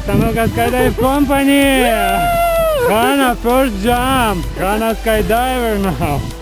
Tanuka skydive company! Hannah first jump! Hannah skydiver now!